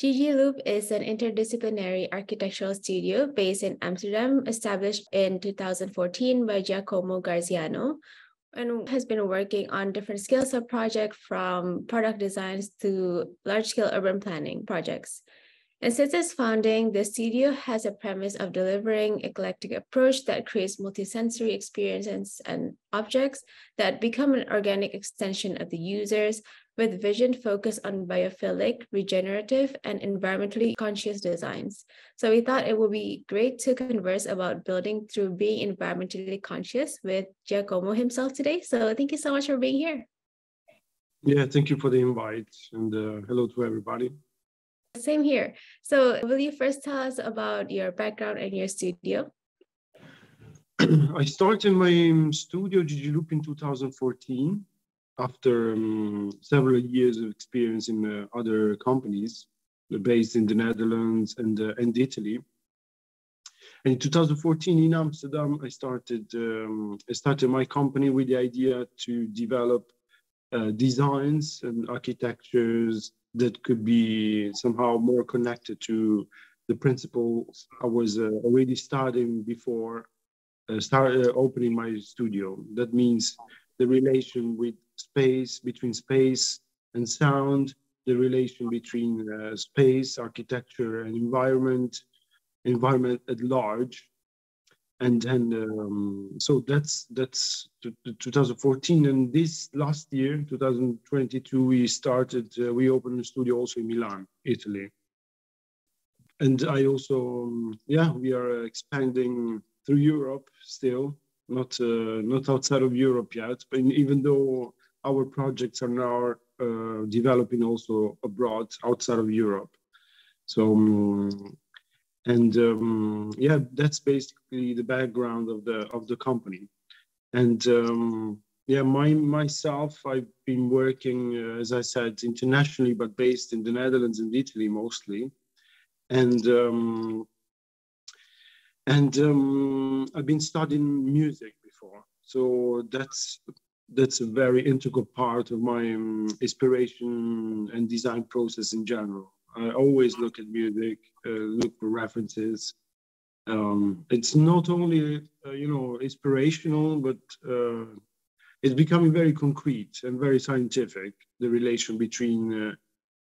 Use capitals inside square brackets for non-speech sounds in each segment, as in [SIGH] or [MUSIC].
GG Loop is an interdisciplinary architectural studio based in Amsterdam, established in 2014 by Giacomo Garziano, and has been working on different scales of project from product designs to large-scale urban planning projects. And since its founding, the studio has a premise of delivering eclectic approach that creates multisensory experiences and objects that become an organic extension of the users with vision focused on biophilic, regenerative, and environmentally conscious designs. So we thought it would be great to converse about building through being environmentally conscious with Giacomo himself today. So thank you so much for being here. Yeah, thank you for the invite and uh, hello to everybody. Same here. So, will you first tell us about your background and your studio? [CLEARS THROAT] I started my studio GG Loop in 2014 after um, several years of experience in uh, other companies based in the Netherlands and, uh, and Italy. And in 2014 in Amsterdam, I started, um, I started my company with the idea to develop uh, designs and architectures that could be somehow more connected to the principles I was uh, already starting before uh, start uh, opening my studio. That means the relation with space between space and sound, the relation between uh, space, architecture, and environment, environment at large, and then um, so that's that's 2014 and this last year 2022 we started uh, we opened a studio also in milan italy. And i also um, yeah we are expanding through europe still not uh, not outside of europe yet. But even though our projects are now uh, developing also abroad outside of europe. So um, and um, yeah that's basically the background of the of the company. And um, yeah my myself i've been working uh, as i said internationally but based in the netherlands and italy mostly. And um, and um, i've been studying music before. So that's that's a very integral part of my um, inspiration and design process in general I always look at music, uh, look for references. Um, it's not only uh, you know inspirational, but uh, it's becoming very concrete and very scientific. The relation between uh,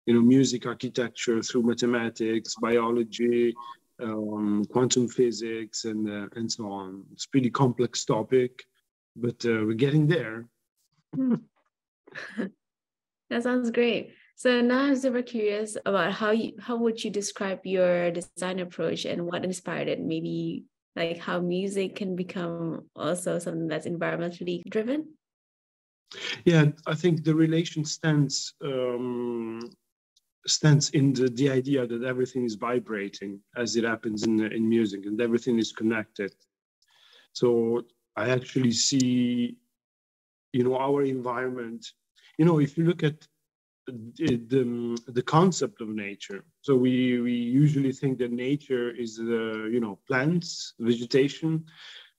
you know music architecture through mathematics, biology, um, quantum physics, and uh, and so on. It's a pretty complex topic, but uh, we're getting there. [LAUGHS] that sounds great. So now I'm super curious about how you how would you describe your design approach and what inspired it? Maybe like how music can become also something that's environmentally driven. Yeah, I think the relation stands um, stands in the, the idea that everything is vibrating as it happens in in music, and everything is connected. So I actually see, you know, our environment. You know, if you look at the, the concept of nature. So we, we usually think that nature is the, you know, plants, vegetation,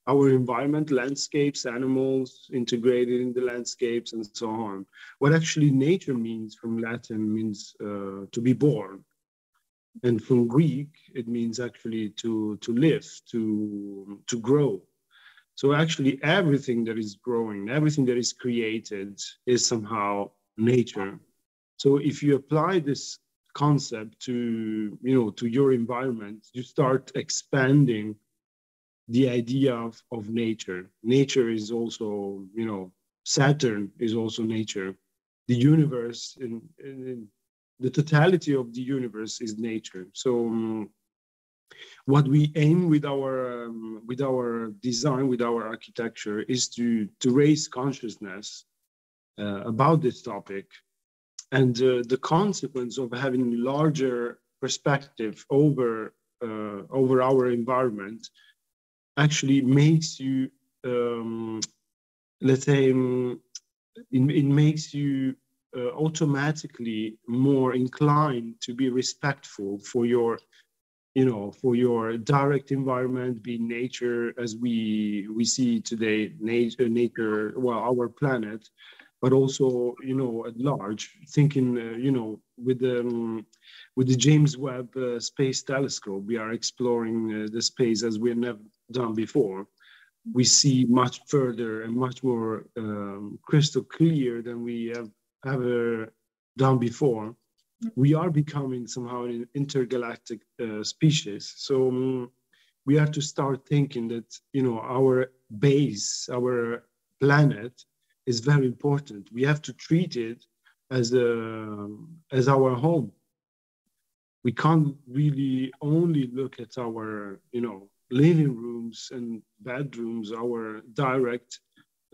our environment, landscapes, animals integrated in the landscapes and so on. What actually nature means from Latin means uh, to be born. And from Greek, it means actually to, to live, to, to grow. So actually everything that is growing, everything that is created is somehow nature so if you apply this concept to you know to your environment, you start expanding the idea of, of nature. Nature is also, you know, Saturn is also nature. The universe in, in the totality of the universe is nature. So um, what we aim with our um, with our design, with our architecture, is to to raise consciousness uh, about this topic and uh, the consequence of having a larger perspective over uh, over our environment actually makes you um, let's say um, it, it, makes you uh, automatically more inclined to be respectful for your you know for your direct environment be nature as we we see today nature nature well our planet but also you know at large, thinking uh, you know with the um, with the James Webb uh, Space Telescope, we are exploring uh, the space as we have never done before. We see much further and much more um, crystal clear than we have ever done before. We are becoming somehow an intergalactic uh, species. So um, we have to start thinking that you know our base, our planet, is very important. We have to treat it as a as our home. We can't really only look at our you know living rooms and bedrooms, our direct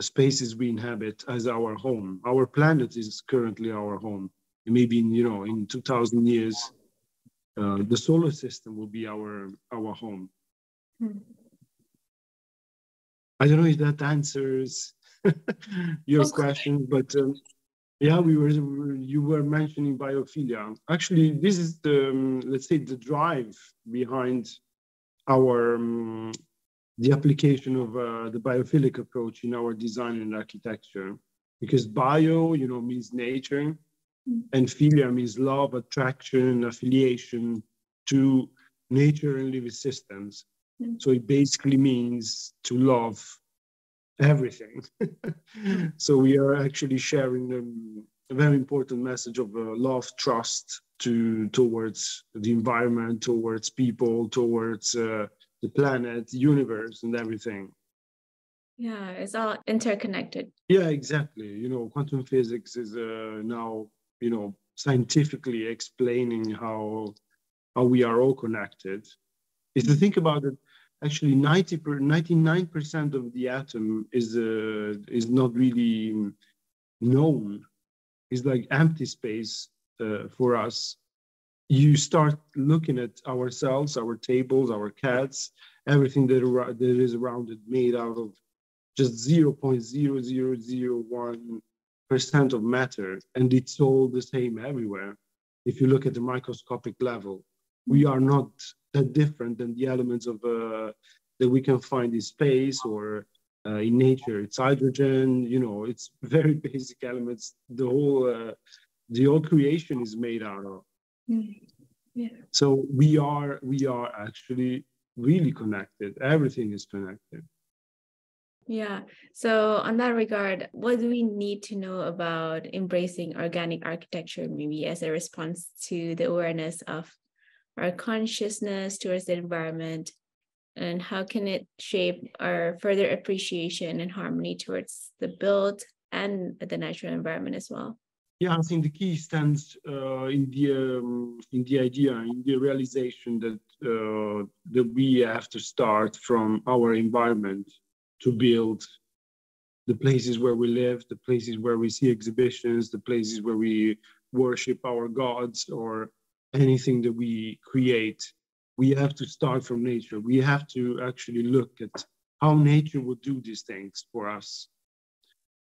spaces we inhabit as our home. Our planet is currently our home. Maybe in, you know in 2,000 years, uh, the solar system will be our our home. Hmm. I don't know if that answers [LAUGHS] your okay. question, but um, yeah, we were you were mentioning biophilia. Actually, this is the um, let's say the drive behind our um, the application of uh, the biophilic approach in our design and architecture, because bio, you know, means nature. And philia means love, attraction, affiliation to nature and living systems. So it basically means to love everything. [LAUGHS] so we are actually sharing um, a very important message of uh, love, trust to towards the environment, towards people, towards uh, the planet, the universe, and everything. Yeah, it's all interconnected. Yeah, exactly. You know, quantum physics is uh, now you know scientifically explaining how how we are all connected. is to think about it, actually 90 per, 99% of the atom is uh, is not really known it's like empty space uh, for us you start looking at ourselves our tables our cats everything that, that is around it made out of just 0.0001 percent of matter and it's all the same everywhere if you look at the microscopic level we are not that different than the elements of uh, that we can find in space or uh, in nature. It's hydrogen, you know, it's [LAUGHS] very basic elements. The whole uh, the whole creation is made out of. Mm. Yeah. So we are we are actually really connected. Everything is connected. Yeah. So, on that regard, what do we need to know about embracing organic architecture, maybe as a response to the awareness of our consciousness towards the environment? And how can it shape our further appreciation and harmony towards the built and the natural environment as well? Yeah i think the key stands uh, in the um, in the idea in the realization that uh, that we have to start from our environment to build the places where we live the places where we see exhibitions the places where we worship our gods or anything that we create, we have to start from nature. We have to actually look at how nature would do these things for us.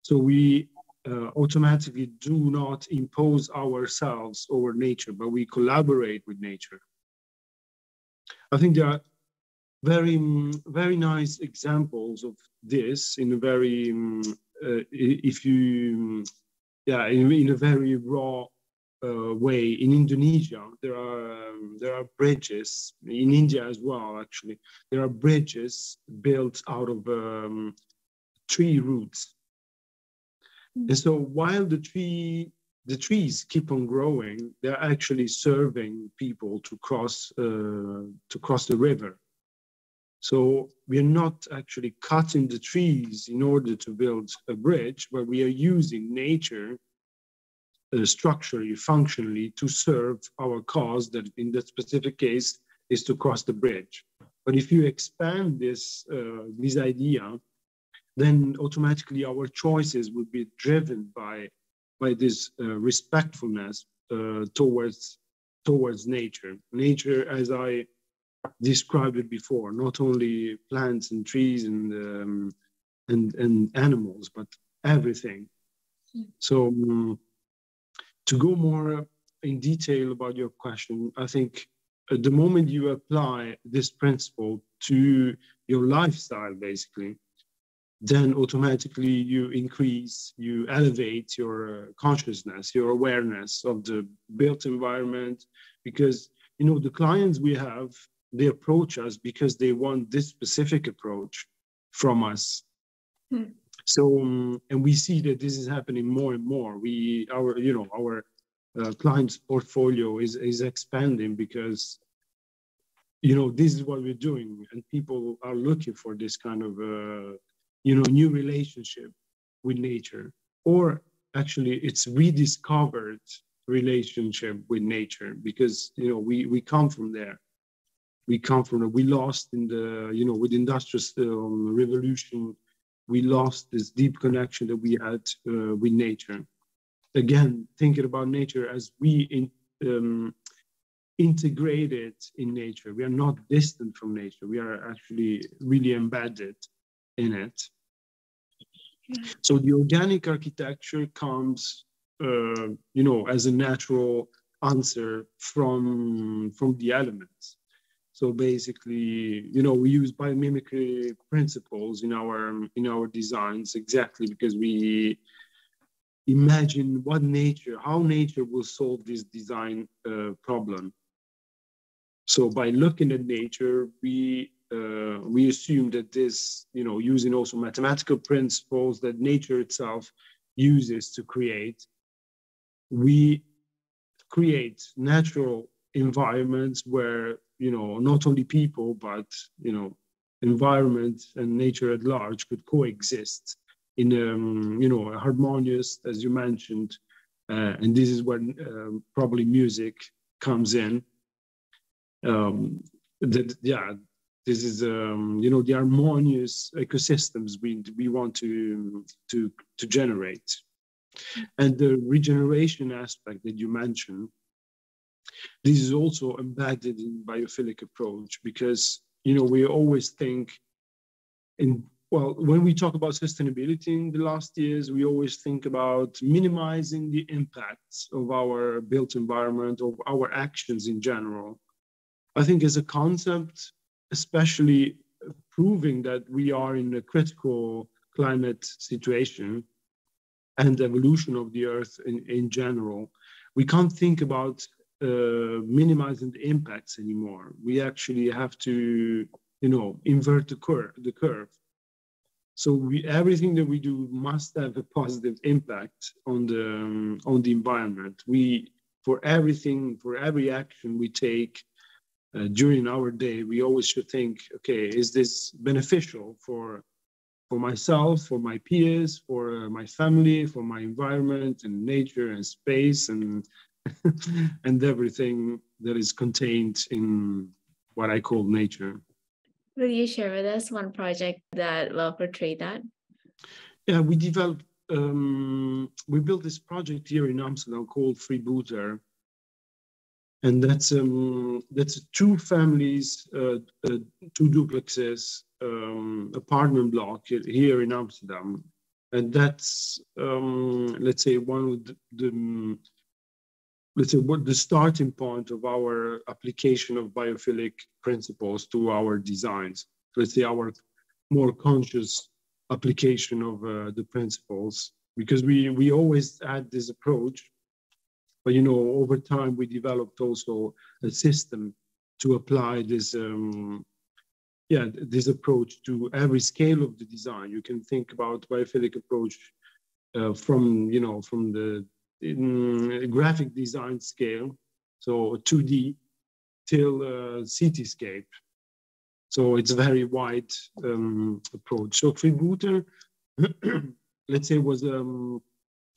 So we uh, automatically do not impose ourselves over nature, but we collaborate with nature. I think there are very, very nice examples of this in a very, um, uh, if you, yeah, in, in a very raw uh, way in Indonesia. There are um, there are bridges in India as well. Actually, there are bridges built out of um, tree roots. Mm-hmm. And so while the tree the trees keep on growing, they're actually serving people to cross uh, to cross the river. So we are not actually cutting the trees in order to build a bridge, but we are using nature uh, structurally, functionally to serve our cause that in that specific case is to cross the bridge. But if you expand this, uh, this idea, then automatically our choices will be driven by, by this uh, respectfulness uh, towards, towards nature. Nature, as I described it before, not only plants and trees and, um, and, and animals, but everything. Hmm. So um, to go more in detail about your question, I think at the moment you apply this principle to your lifestyle, basically, then automatically you increase, you elevate your uh, consciousness, your awareness of the built environment, because you know the clients we have, they approach us because they want this specific approach from us. Hmm. So, um, and we see that this is happening more and more. We, our, you know, our uh, clients' portfolio is is expanding because you know this is what we're doing and people are looking for this kind of uh, you know new relationship with nature or actually it's rediscovered relationship with nature because you know we we come from there we come from we lost in the you know with industrial um, revolution we lost this deep connection that we had uh, with nature again thinking about nature as we in, um, integrated in nature we are not distant from nature we are actually really embedded in it. So the organic architecture comes, uh, you know, as a natural answer from from the elements. So basically, you know, we use biomimicry principles in our in our designs exactly because we imagine what nature, how nature will solve this design uh, problem. So by looking at nature, we uh, we assume that this, you know, using also mathematical principles that nature itself uses to create, we create natural environments where, you know, not only people, but, you know, environment and nature at large could coexist in, um, you know, a harmonious, as you mentioned, uh, and this is when um, probably music comes in. Um, that yeah this is um, you know the harmonious ecosystems we we want to to to generate and the regeneration aspect that you mentioned this is also embedded in biophilic approach because you know we always think in well when we talk about sustainability in the last years we always think about minimizing the impacts of our built environment of our actions in general. I think as a concept especially proving that we are in a critical climate situation and evolution of the earth in, in general, we can't think about uh, minimizing the impacts anymore. We actually have to, you know, invert the curve. The curve. So we, everything that we do must have a positive impact on the um, on the environment. We for everything, for every action we take, uh, during our day, we always should think, okay, is this beneficial for for myself, for my peers, for uh, my family, for my environment and nature and space and [LAUGHS] and everything that is contained in what I call nature. Will you share with us one project that will portray that? Yeah, we developed, um, we built this project here in Amsterdam called Freebooter and that's um, that's two families, uh, uh, two duplexes, um, apartment block here in Amsterdam, and that's um, let's say one of the, the let's say what the starting point of our application of biophilic principles to our designs. Let's say our more conscious application of uh, the principles because we we always had this approach but you know, over time we developed also a system to apply this, um, yeah, this approach to every scale of the design. You can think about biophilic approach uh, from you know from the graphic design scale, so 2D till uh, cityscape. So it's a very wide um, approach. So Freebooter, [CLEARS THROAT] let's say, was um,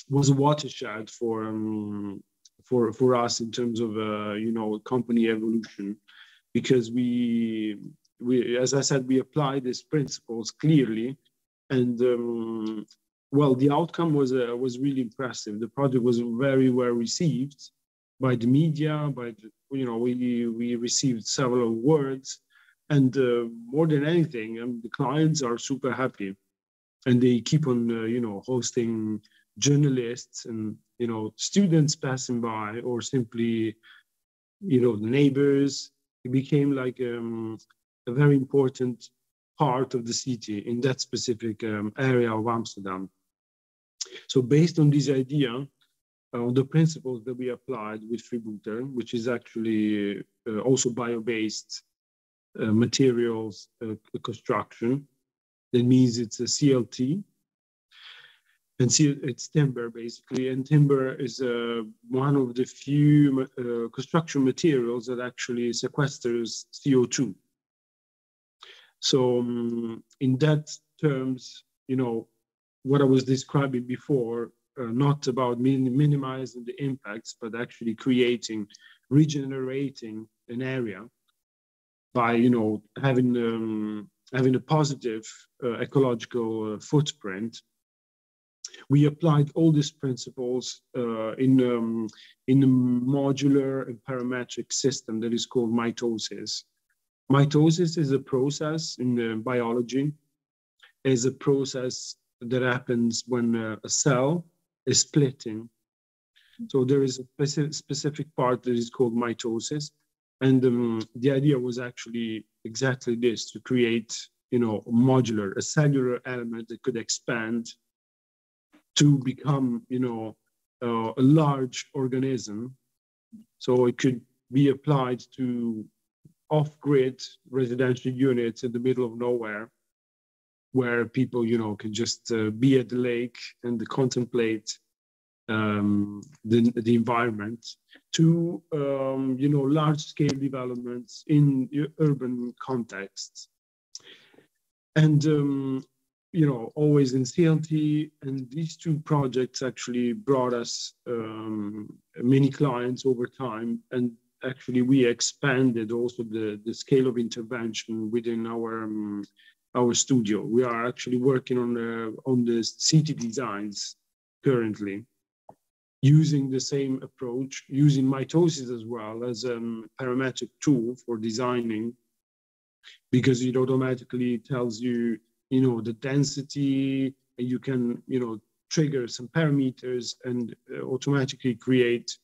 was a watershed for um, for for us in terms of uh, you know company evolution because we we as I said we apply these principles clearly and um, well the outcome was uh, was really impressive. The project was very well received by the media by the, you know we we received several awards. And uh, more than anything um, the clients are super happy. And they keep on uh, you know hosting journalists and you know students passing by or simply you know neighbors. It became like um, a very important part of the city, in that specific um, area of Amsterdam. So based on this idea, uh, on the principles that we applied with Freebooter, which is actually uh, also bio-based uh, materials uh, construction, that means it's a CLT, and see it's timber basically. And timber is uh, one of the few uh, construction materials that actually sequesters co2 so um, in that terms you know what i was describing before uh, not about min minimizing the impacts but actually creating regenerating an area by you know having um, having a positive uh, ecological uh, footprint we applied all these principles uh, in, um, in a modular and parametric system that is called mitosis. Mitosis is a process in biology, is a process that happens when uh, a cell is splitting. So there is a specific specific part that is called mitosis. And um, the idea was actually exactly this, to create, you know, a modular, a cellular element that could expand to become, you know, uh, a large organism. So it could be applied to off-grid residential units in the middle of nowhere, where people, you know, can just uh, be at the lake and contemplate um, the, the environment to, um, you know, large-scale developments in urban contexts. And um, you know, always in CLT, and these two projects actually brought us um, many clients over time, and actually we expanded also the, the scale of intervention within our um, our studio. We are actually working on the on the city designs currently, using the same approach, using mitosis as well as a um, parametric tool for designing, because it automatically tells you you know, the density, and you can, you know, trigger some parameters and uh, automatically create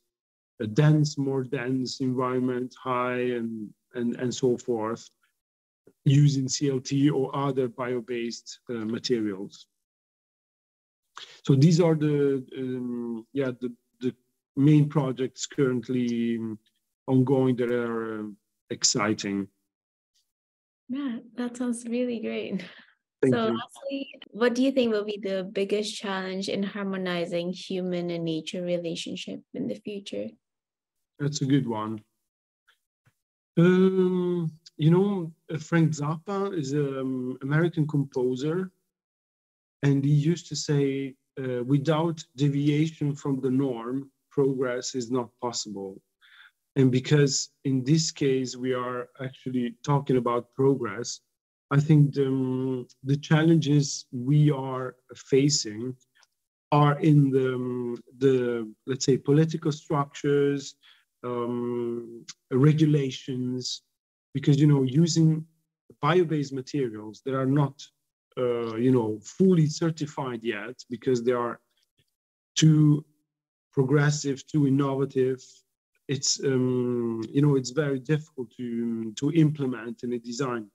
a dense, more dense environment, high and, and, and so forth, using CLT or other bio-based uh, materials. So these are the, um, yeah, the, the main projects currently um, ongoing that are uh, exciting. Yeah, that sounds really great. Thank so, you. lastly, what do you think will be the biggest challenge in harmonizing human and nature relationship in the future? That's a good one. Um, you know, Frank Zappa is an um, American composer, and he used to say, uh, without deviation from the norm, progress is not possible. And because in this case, we are actually talking about progress, I think the, um, the challenges we are facing are in the, um, the let's say, political structures, um, regulations, because, you know, using bio-based materials that are not, uh, you know, fully certified yet because they are too progressive, too innovative, it's, um, you know, it's very difficult to, to implement in a design.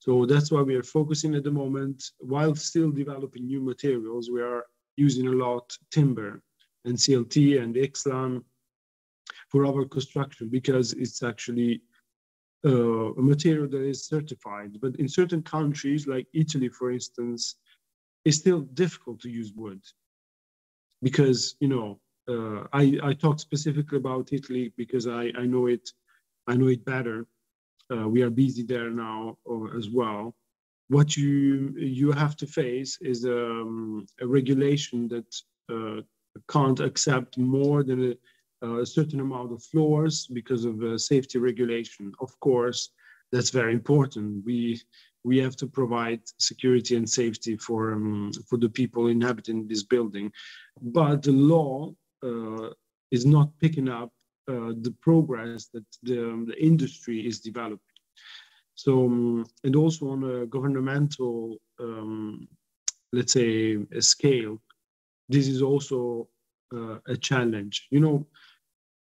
So that's why we are focusing at the moment, while still developing new materials, we are using a lot timber and CLT and XLAM for our construction because it's actually uh, a material that is certified. But in certain countries, like Italy, for instance, it's still difficult to use wood because, you know, uh, I, I talked specifically about Italy because I, I know it I know it better uh, we are busy there now uh, as well. What you you have to face is um, a regulation that uh, can't accept more than a, a, certain amount of floors because of uh, safety regulation. Of course, that's very important. We we have to provide security and safety for um, for the people inhabiting this building, but the law uh, is not picking up uh, the progress that the, um, the industry is developing. So, um, and also on a governmental, um, let's say, a scale, this is also uh, a challenge. You know,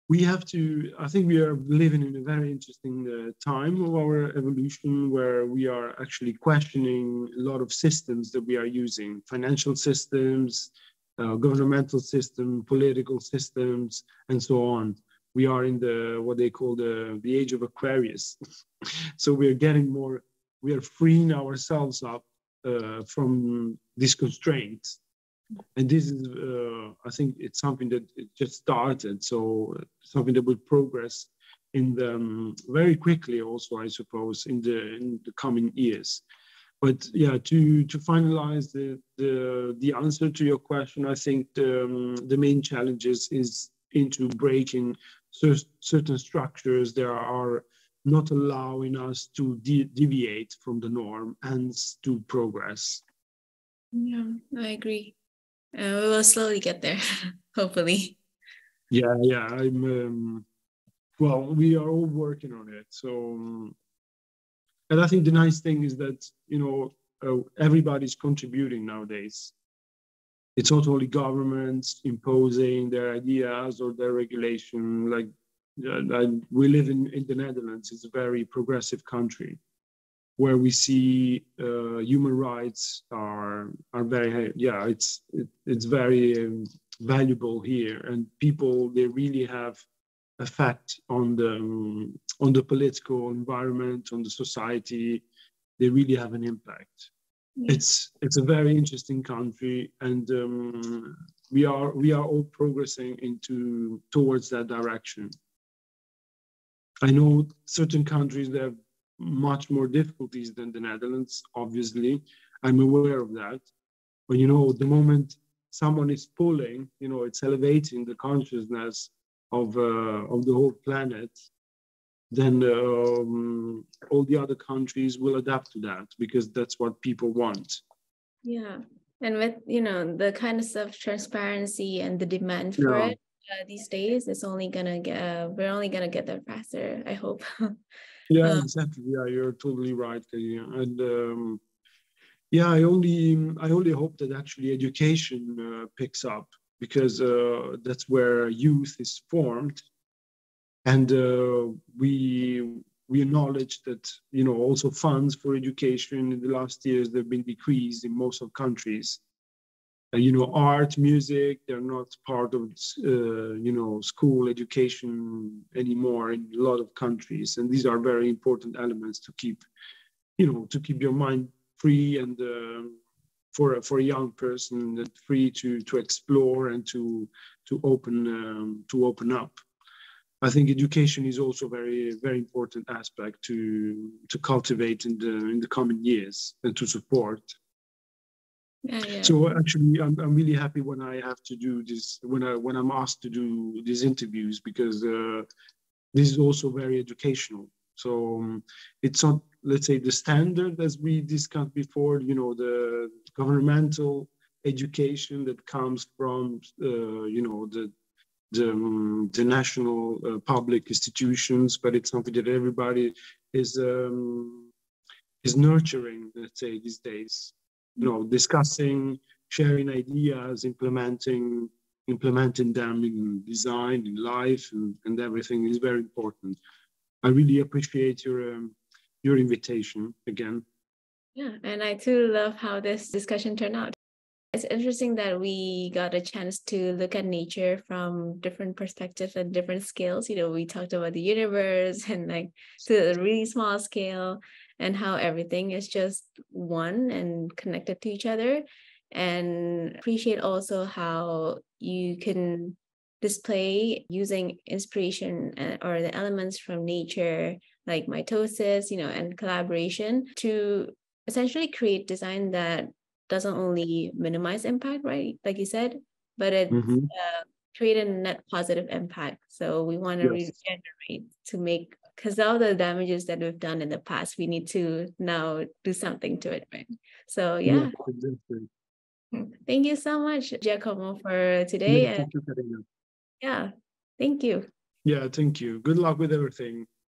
we have to, I think we are living in a very interesting uh, time of our evolution where we are actually questioning a lot of systems that we are using financial systems, uh, governmental system, political systems, and so on. We are in the what they call the, the age of Aquarius. [LAUGHS] so we are getting more, we are freeing ourselves up uh, from these constraints and this is uh, i think it's something that it just started. So something that will progress in the um, very quickly also i suppose in the in the coming years. But yeah to to finalize the the, the answer to your question i think the, um, the main challenges is into breaking cer- certain structures that are not allowing us to de- deviate from the norm and to progress. Yeah i agree uh, we will slowly get there, [LAUGHS] hopefully. Yeah, yeah. I'm. Um, well, we are all working on it. So, um, and I think the nice thing is that you know uh, everybody's contributing nowadays. It's not only governments imposing their ideas or their regulation. Like, uh, we live in in the Netherlands. It's a very progressive country where we see uh, human rights are are very yeah it's it, it's very um, valuable here. And people they really have effect on the um, on the political environment on the society. They really have an impact. Yeah. it's it's a very interesting country. And um, we are we are all progressing into towards that direction. I know certain countries that have much more difficulties than the Netherlands, obviously. I'm aware of that. But you know, the moment someone is pulling, you know, it's elevating the consciousness of uh, of the whole planet, then um, all the other countries will adapt to that because that's what people want. Yeah, and with you know the kind of stuff transparency and the demand for yeah. it uh, these days, it's only gonna get. Uh, we're only gonna get there faster. I hope. [LAUGHS] Yeah, uh, exactly. Yeah, you're totally right. And um, yeah, I only I only hope that actually education uh, picks up because uh, that's where youth is formed, and uh, we we acknowledge that you know also funds for education in the last years they've been decreased in most of countries you know, art, music, they're not part of, uh, you know, school education anymore in a lot of countries. And these are very important elements to keep, you know, to keep your mind free and uh, for, for a young person free to, to explore and to, to open, um, to open up. I think education is also very, very important aspect to, to cultivate in the, in the coming years and to support. Yeah, yeah. So actually, I'm, I'm really happy when I have to do this when I when I'm asked to do these interviews because uh, this is also very educational. So um, it's not let's say the standard as we discussed before. You know the governmental education that comes from uh, you know the the, um, the national uh, public institutions, but it's something that everybody is um, is nurturing. Let's say these days you know, discussing, sharing ideas, implementing, implementing them in design, in life, and, and everything is very important. I really appreciate your um, your invitation again. Yeah, and I too love how this discussion turned out. It's interesting that we got a chance to look at nature from different perspectives and different scales. You know, we talked about the universe [LAUGHS] and like to a really small scale, and how everything is just one and connected to each other and appreciate also how you can display using inspiration uh, or the elements from nature like mitosis you know and collaboration to essentially create design that doesn't only minimize impact right like you said but it mm-hmm. uh, create a net positive impact so we want to yes. regenerate to make because all the damages that we've done in the past, we need to now do something to it, right? So yeah. Hmm. Thank you so much, Giacomo, for today. Yeah, thank you, yeah, thank you. Yeah, thank you. Good luck with everything.